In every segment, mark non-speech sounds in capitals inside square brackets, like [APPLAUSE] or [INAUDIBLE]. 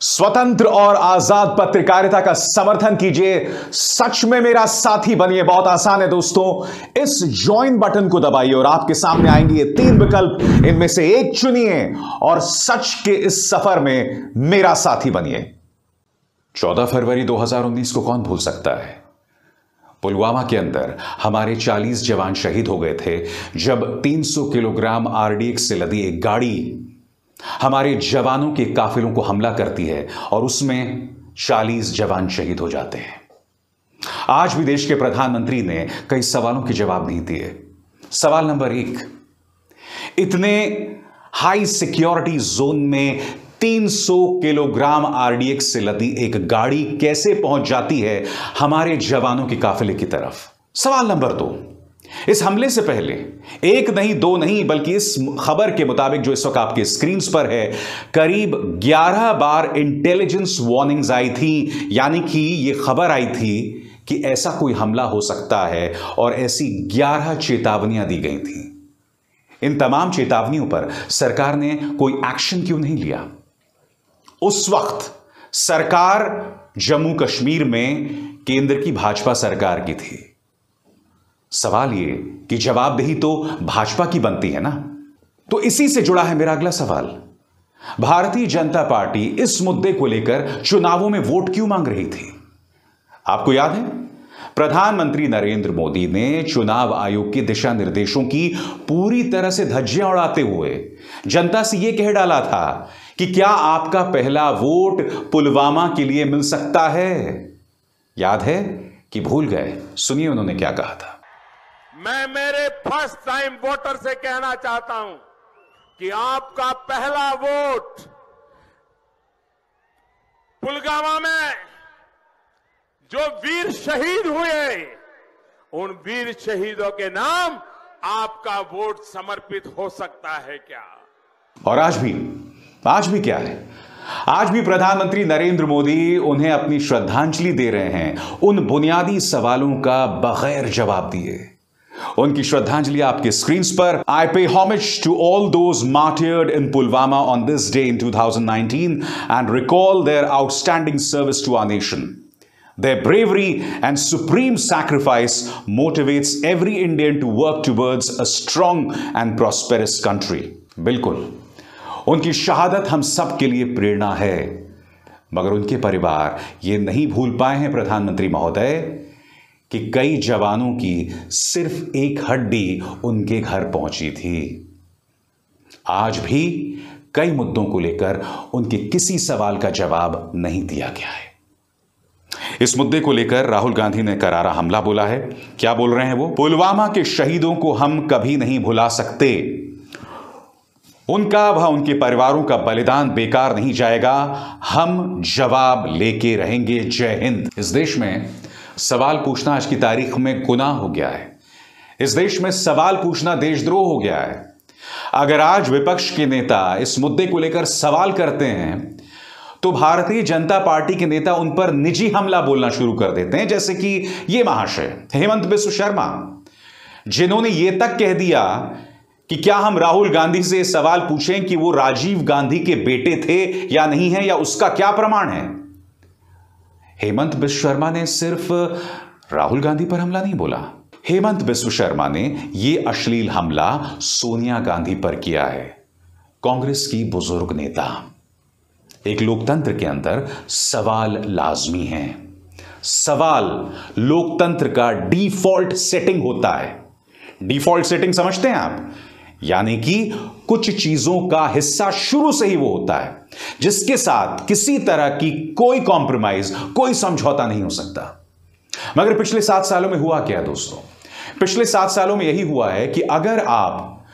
स्वतंत्र और आज़ाद पत्रकारिता का समर्थन कीजिए। सच में मेरा साथी बनिए। बहुत आसान है दोस्तों। इस ज्वाइन बटन को दबाइए और आपके सामने आएँगे ये तीन विकल्प। इनमें से एक चुनिए और सच के इस सफ़र में मेरा साथी बनिए। 14 फरवरी 2019 को कौन भूल सकता है? पुलवामा के अंदर हमारे 40 जवान शहीद हो गए थे, जब 300 किलोग्राम आरडीएक्स से लदी एक गाड़ी हमारे जवानों के काफिलों को हमला करती है और उसमें 40 जवान शहीद हो जाते हैं। आज भी देश के प्रधानमंत्री ने कई सवालों के जवाब नहीं दिए। सवाल नंबर एक, इतने हाई सिक्योरिटी जोन में 300 किलोग्राम आरडीएक्स से लदी एक गाड़ी कैसे पहुँच जाती है हमारे जवानों के काफिले की तरफ़? सवाल नंबर दो इस हमले से पहले, एक नहीं, दो नहीं, बल्कि इस खबर के मुताबिक जो इस वक्त आपके स्क्रीन पर है, करीब 11 बार इंटेलिजेंस वार्निंग्स आई थी। यानी कि यह खबर आई थी कि ऐसा कोई हमला हो सकता है और ऐसी 11 चेतावनियाँ दी गई थी। इन तमाम चेतावनियों पर सरकार ने कोई एक्शन क्यों नहीं लिया? उस वक्त सरकार जम्मू कश्मीर में केंद्र की भाजपा सरकार की थी। सवाल ये कि जवाबदेही तो भाजपा की बनती है ना? तो इसी से जुड़ा है मेरा अगला सवाल। भारतीय जनता पार्टी इस मुद्दे को लेकर चुनावों में वोट क्यों मांग रही थी? आपको याद है? प्रधानमंत्री नरेंद्र मोदी ने चुनाव आयोग के दिशा निर्देशों की पूरी तरह से धज्जियाँ उड़ाते हुए जनता से यह कह डाला था कि क्या आपका पहला वोट पुलवामा के लिए मिल सकता है? याद है कि भूल गए। सुनिए उन्होंने क्या कहा था। मैं मेरे फ़र्स्ट टाइम वोटर से कहना चाहता हूँ कि आपका पहला वोट पुलगामा में जो वीर शहीद हुए, उन वीर शहीदों के नाम आपका वोट समर्पित हो सकता है क्या? और आज भी आज भी क्या है? आज भी प्रधानमंत्री नरेंद्र मोदी उन्हें अपनी श्रद्धांजलि दे रहे हैं। उन बुनियादी सवालों का बगैर जवाब दिए। उनकी श्रद्धांजलि आपके स्क्रीन पर। I pay homage to all those martyred in Pulwama on this day in 2019 and recall their outstanding service to our nation Their bravery and supreme sacrifice motivates every Indian to work towards a strong and prosperous country. बिल्कुल। उनकी शहादत हम सब के लिए प्रेरणा है। मगर उनके परिवार ये नहीं भूल पाए हैं प्रधानमंत्री महोदय। कि कई जवानों की सिर्फ़ एक हड्डी उनके घर पहुँची थी। आज भी कई मुद्दों को लेकर उनके किसी सवाल का जवाब नहीं दिया गया है। इस मुद्दे को लेकर राहुल गांधी ने करारा हमला बोला है। क्या बोल रहे हैं वो? पुलवामा के शहीदों को हम कभी नहीं भुला सकते। उनका व उनके परिवारों का बलिदान बेकार नहीं जाएगा। हम जवाब लेके रहेंगे। जय हिंद। इस देश में सवाल पूछना आज की तारीख में गुनाह हो गया है। इस देश में सवाल पूछना देशद्रोह हो गया है। अगर आज विपक्ष के नेता इस मुद्दे को लेकर सवाल करते हैं तो भारतीय जनता पार्टी के नेता उन पर निजी हमला बोलना शुरू कर देते हैं, जैसे कि ये महाशय, हेमंत बिस्व शर्मा, जिन्होंने ये तक कह दिया कि क्या हम राहुल गांधी से सवाल पूछें कि वो राजीव गांधी के बेटे थे या नहीं है, या उसका क्या प्रमाण है? हेमंत बिस्व शर्मा ने सिर्फ़ राहुल गांधी पर हमला नहीं बोला। हेमंत बिस्व शर्मा ने यह अश्लील हमला सोनिया गांधी पर किया है। कांग्रेस की बुज़ुर्ग नेता। एक लोकतंत्र के अंदर सवाल लाजमी है। सवाल, लोकतंत्र का डिफ़ॉल्ट सेटिंग होता है। डिफ़ॉल्ट सेटिंग समझते हैं आप? यानी कि कुछ चीज़ों का हिस्सा शुरू से ही वो होता है, जिसके साथ किसी तरह की कोई कॉम्प्रोमाइज कोई समझौता नहीं हो सकता। मगर पिछले सात सालों में हुआ क्या दोस्तों? पिछले सात सालों में यही हुआ है कि अगर आप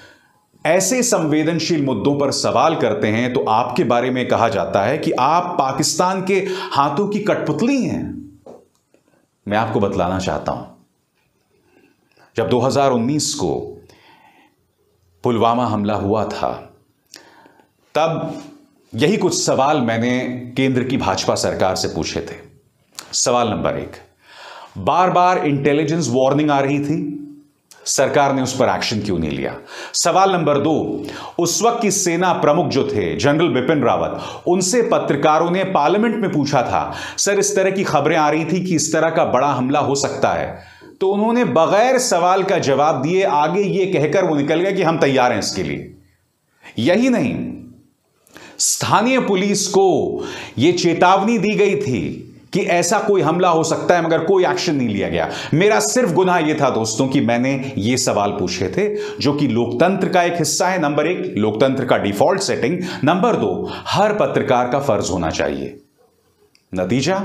ऐसे संवेदनशील मुद्दों पर सवाल करते हैं तो आपके बारे में कहा जाता है कि आप पाकिस्तान के हाथों की कठपुतली हैं। मैं आपको बतलाना चाहता हूँ। जब 2019 को पुलवामा हमला हुआ था। तब यही कुछ सवाल मैंने केंद्र की भाजपा सरकार से पूछे थे। सवाल नंबर एक बार बार इंटेलिजेंस वार्निंग आ रही थी। सरकार ने उस पर एक्शन क्यों नहीं लिया? सवाल नंबर दो, उस वक्त की सेना प्रमुख जो थे, जनरल बिपिन रावत, उनसे पत्रकारों ने पार्लियामेंट में पूछा था, सर, इस तरह की खबरें आ रही थी कि इस तरह का बड़ा हमला हो सकता है। तो उन्होंने बगैर सवाल का जवाब दिए आगे ये कहकर वो निकल गए कि हम तैयार हैं इसके लिए। यही नहीं, स्थानीय पुलिस को यह चेतावनी दी गई थी कि ऐसा कोई हमला हो सकता है, मगर कोई एक्शन नहीं लिया गया। मेरा सिर्फ़ गुनाह यह था दोस्तों कि मैंने ये सवाल पूछे थे, जो कि लोकतंत्र का एक हिस्सा है। नंबर एक, लोकतंत्र का डिफ़ॉल्ट सेटिंग। नंबर दो, हर पत्रकार का फ़र्ज़ होना चाहिए। नतीजा,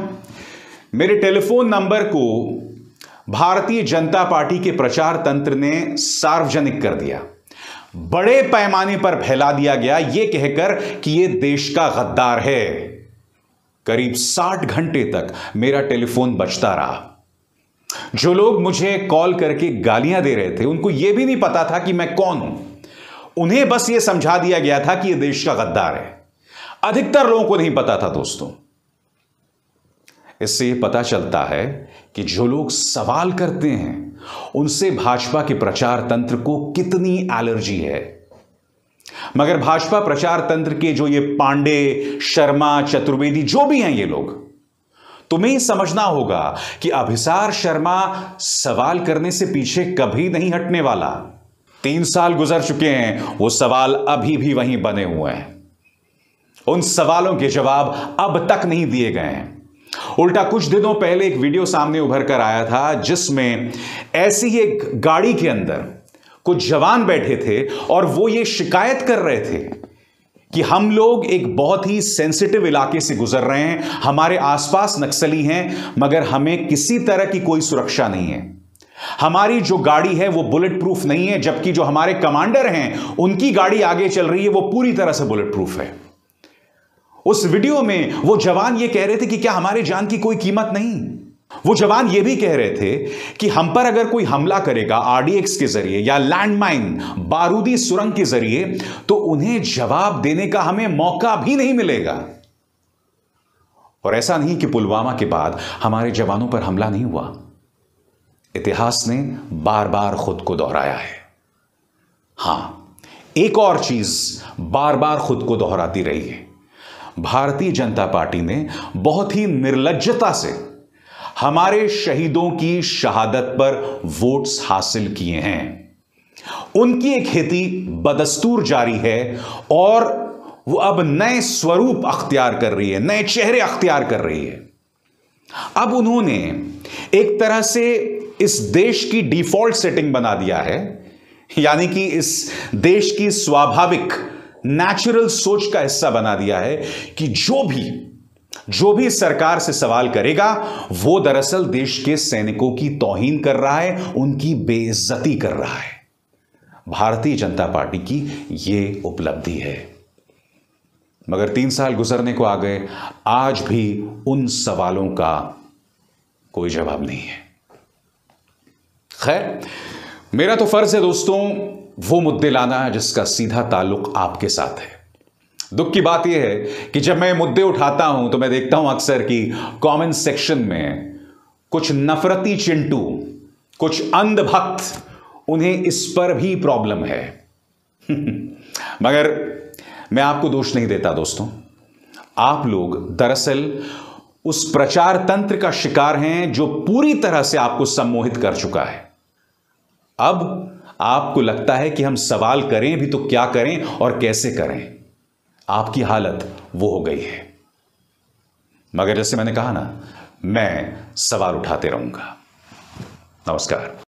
मेरे टेलीफोन नंबर को भारतीय जनता पार्टी के प्रचार तंत्र ने सार्वजनिक कर दिया। बड़े पैमाने पर फैला दिया गया यह कहकर कि यह देश का गद्दार है। करीब 60 घंटे तक मेरा टेलीफोन बचता रहा। जो लोग मुझे कॉल करके गालियाँ दे रहे थे, उनको यह भी नहीं पता था कि मैं कौन। हूँ उन्हें बस यह समझा दिया गया था कि यह देश का गद्दार है। अधिकतर लोगों को नहीं पता था, दोस्तों। इससे यह पता चलता है कि जो लोग सवाल करते हैं, उनसे भाजपा के प्रचार तंत्र को कितनी एलर्जी है। मगर भाजपा प्रचार तंत्र के जो ये पांडे, शर्मा, चतुर्वेदी, जो भी हैं ये लोग, तुम्हें समझना होगा कि अभिसार शर्मा सवाल करने से पीछे कभी नहीं हटने वाला। तीन साल गुजर चुके हैं, वो सवाल अभी भी वहीं बने हुए हैं। उन सवालों के जवाब अब तक नहीं दिए गए हैं। उल्टा कुछ दिनों पहले एक वीडियो सामने उभर कर आया था, जिसमें ऐसी एक गाड़ी के अंदर कुछ जवान बैठे थे और वो ये शिकायत कर रहे थे कि हम लोग एक बहुत ही सेंसिटिव इलाके से गुजर रहे हैं, हमारे आसपास नक्सली हैं, मगर हमें किसी तरह की कोई सुरक्षा नहीं है। हमारी जो गाड़ी है वो बुलेट प्रूफ नहीं है, जबकि जो हमारे कमांडर हैं, उनकी गाड़ी आगे चल रही है, वो पूरी तरह से बुलेट प्रूफ है। उस वीडियो में वो जवान ये कह रहे थे कि क्या हमारे जान की कोई कीमत नहीं? वो जवान ये भी कह रहे थे कि हम पर अगर कोई हमला करेगा आरडीएक्स के ज़रिए या लैंडमाइन बारूदी सुरंग के ज़रिए तो उन्हें जवाब देने का हमें मौका भी नहीं मिलेगा। और ऐसा नहीं कि पुलवामा के बाद हमारे जवानों पर हमला नहीं हुआ। इतिहास ने बार बार खुद को दोहराया है। हाँ, एक और चीज़ बार बार खुद को दोहराती रही है। भारतीय जनता पार्टी ने बहुत ही निर्लजता से हमारे शहीदों की शहादत पर वोट्स हासिल किए हैं। उनकी एक खेती बदस्तूर जारी है और वो अब नए स्वरूप अख्तियार कर रही है, नए चेहरे अख्तियार कर रही है। अब उन्होंने एक तरह से इस देश की डिफ़ॉल्ट सेटिंग बना दिया है, यानी कि इस देश की स्वाभाविक नेचुरल सोच का हिस्सा बना दिया है कि जो भी जो भी सरकार से सवाल करेगा, वो दरअसल देश के सैनिकों की तोहीन कर रहा है, उनकी बेइज्जती कर रहा है। भारतीय जनता पार्टी की ये उपलब्धि है। मगर तीन साल गुजरने को आ गए, आज भी उन सवालों का कोई जवाब नहीं है। खैर, मेरा तो फ़र्ज़ है दोस्तों वो मुद्दे लाना है जिसका सीधा ताल्लुक आपके साथ है। दुख की बात यह है कि जब मैं मुद्दे उठाता हूँ तो मैं देखता हूँ अक्सर कि कमेंट सेक्शन में कुछ नफरती चिंटू, कुछ अंधभक्त उन्हें इस पर भी प्रॉब्लम है। [LAUGHS] मगर मैं आपको दोष नहीं देता दोस्तों। आप लोग दरअसल उस प्रचार तंत्र का शिकार हैं जो पूरी तरह से आपको सम्मोहित कर चुका है। अब आपको लगता है कि हम सवाल करें भी तो क्या करें और कैसे करें? आपकी हालत वो हो गई है। मगर जैसे मैंने कहा ना, मैं सवाल उठाते रहूँगा। नमस्कार।